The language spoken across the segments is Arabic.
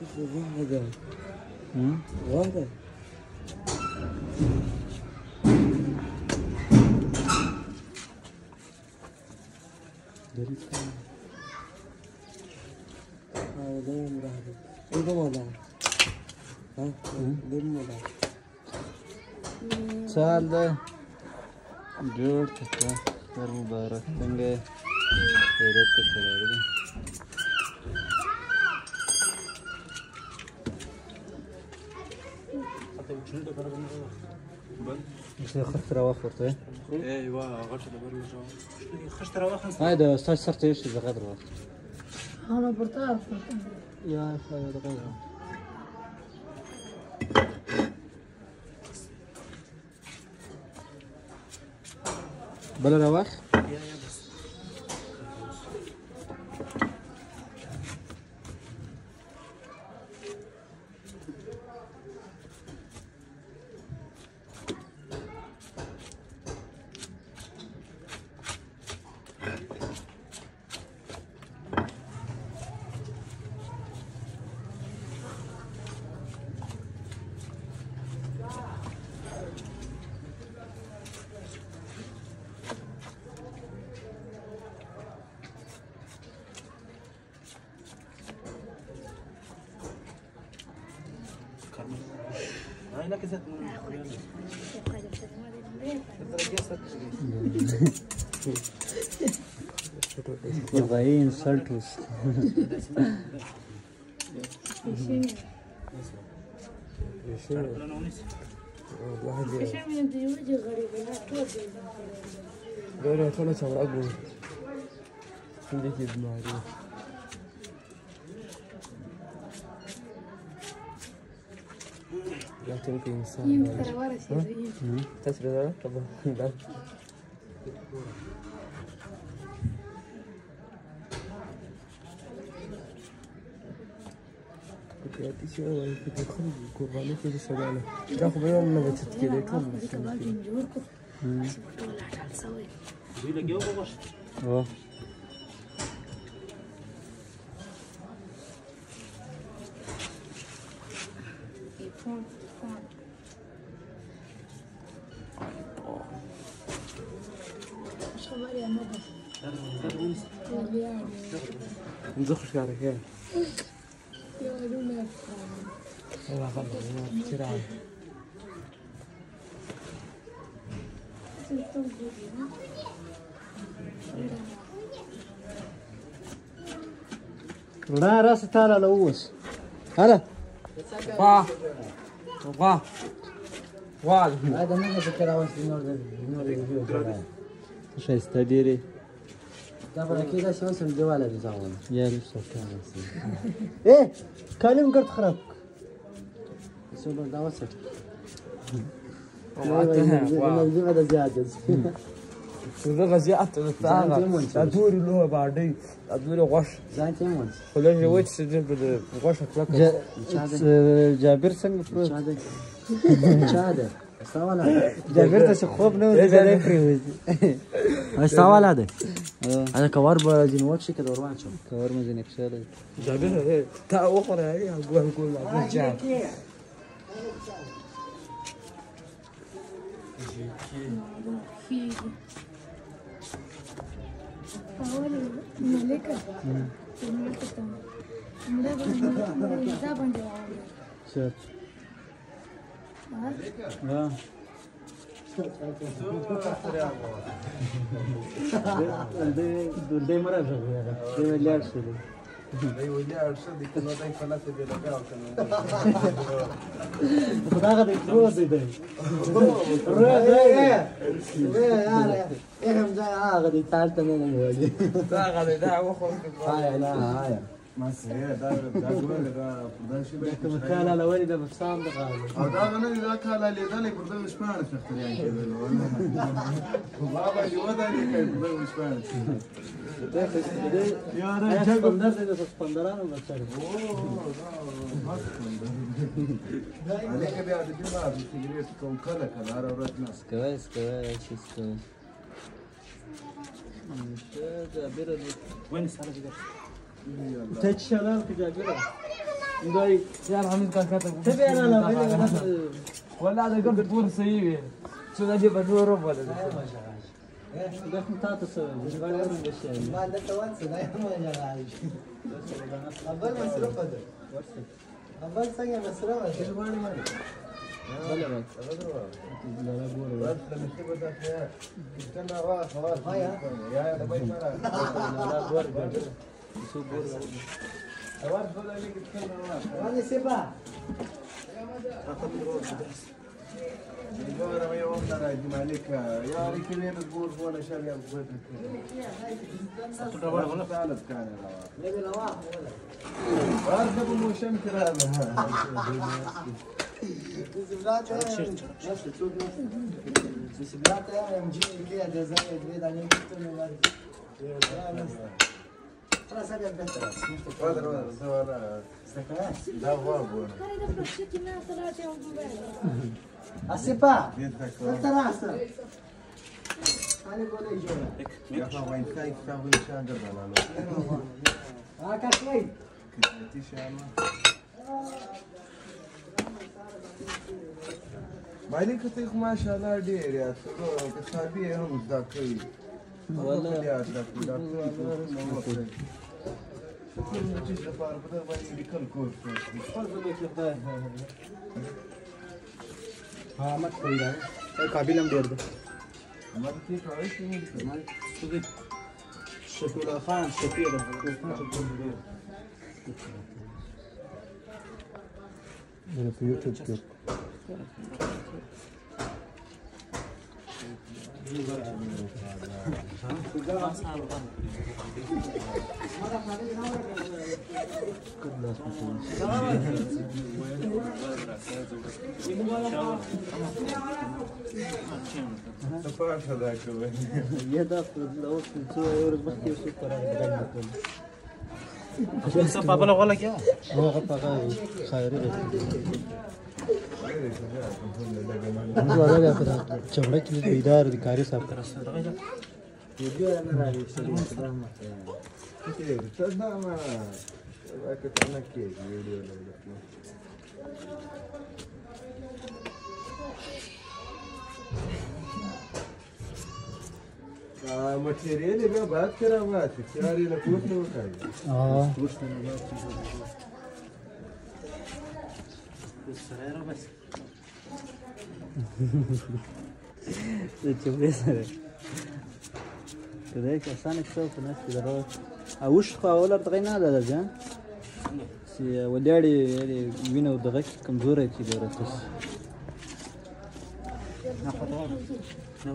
Vardı. Hı? Vardı. Derin Orada mı vardı? Orada mı vardı? Ha? Derin mi vardı? Sağda. Dört tekrar. Mübarek. Denge. Hayret tekrar. څه خطر واخورته أيوه غش دبر خشت رواخن هاي ده أستاذ صرت إيش إذا غدر واخ أنا برتاح يا دقيقه بلا رواخ يا يا بس هاي لك لكن في إنسان تسرد هذا طبعا كنت شيء كنت أخرج قرباني في السودان تاخذ يوم ما بتتكلم يكون يقول لك يوم غش آه نزخش كارك يا الله خلص كثير عالي. لا راس تعالى لوس هلا. واه واه واه هذا ما فكر اوس نور نور شو استديري Dabrakida şu an sildivale bir zaman. Yarış sokağımızı. E, kalim kırt kırap. Sonra dava sek. والله هذا زيادة زه غزي اته تاغه دا دور له باندې ادوره غوښ ځان ته مونږ خلک یو چې د غوښ کړه جابر څنګه پروت چا ده چا ده سواله جابر ته خوب نه وځي دا پریوځي سواله ده هذا آه. هذا كوار بجنوات شي كده وروان شو کور مې ځنه کښاله جابرها هي تا أخرى دوی مرا شوی دا دوی لاړ شو دی ویلار څه د کله دای په لاس دی لګاو کنه خدای دې روز دی روز دی نه یار اهم ځای هغه دې تالت نه نه وایي هغه دې دا وخت هاي نه هاي ما سره دا دا ګور دا دا شی به کوم کاله لولې د بستان د او دا غنه دا کاله لیدلې پر دغه شپانه تختر یان کېدل والله. بابا یو دا نه کوي پر دغه شپانه دا څه دی. یا دا چې کوم. درس د سپندرانو بچره او دا هغه بیا د دې ما د سیګریټ کوم کله کله را ورځ ناس کوي کوي چې څه دا بیره ونه سره دې شغال في جابره نقول يا الحمد كان كاتب تبي أنا لا ولا هذا قلت تقول سيبي شو ده جيب ادور ولا ده متاتا سوي مش بعد من الشيء ما ده توانسه ده ما جاش قبل مصروف ده قبل څنګه مصروف ده ولا بك لا بور سو بور واني سيبا نبي نواف زبلات زبلات ام جي كده جزائر بيد عليهم كتير ما خلاص هذا بهتر السيبا التراس هذه بقول Trazali advertență. Nu știu. Toată lumea, ziua ăla. dá pe aia? Da, vă bună. Care de plăcit dimineața la ce am A se Vem cá, rasă. Ale golei jola. Já fa mai tai, fa voi și angă de la loc. A ca șlei. Cât de ti și ama. Mai decât e cum așa la arderea, că sabie nu-ți dacă e. في يوتيوب كده څه پاره صدا Сапаша, да, говорит. Я да, потому что все, я разбахтил, все пора, да, Sen papala qola aka. Yo'q, paqa xayri. हम जो अलग आता था चमड़े के लिए बेदार अधिकारी साहब का रास्ता था वीडियो مټیریال به باید کرا واسه چارې نه پوښتنه وکړي ها پوښتنه نه کوي سره را بس ته چوبې سره کله کې اسانه څو په نس کې درو او وش خو اولر دغې نه ده ځه چې ولاړې وینو دغه کمزورې چې درته نه خطر نه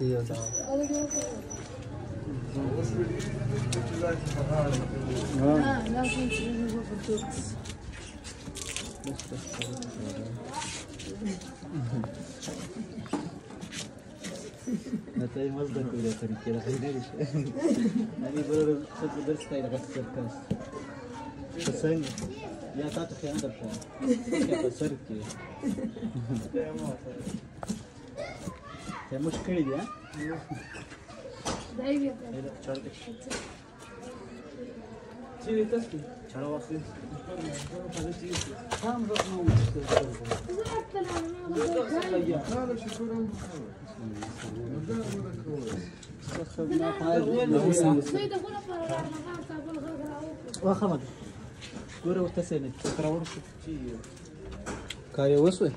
یو دا متى مصدر كل لا غير شيء يعني بقول صدق درس تاي لغاية الكاس تسنج يا تاتو في عندك كيف صرت كده هي مشكلة دي ها تيجي تسكي كم رقم واخمد ګوره ورته سینه کاري وسوي